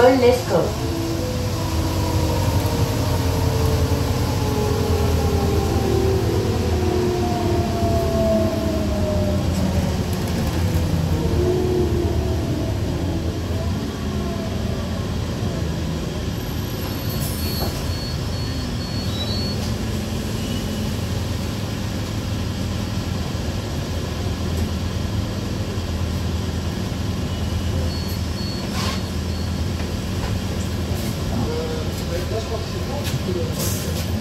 let's go. 10 participantes,